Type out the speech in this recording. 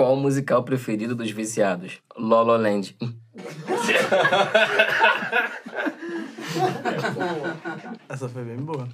Qual o musical preferido dos viciados? Lololand. Essa foi bem boa.